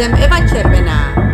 I'm ever Eva Červená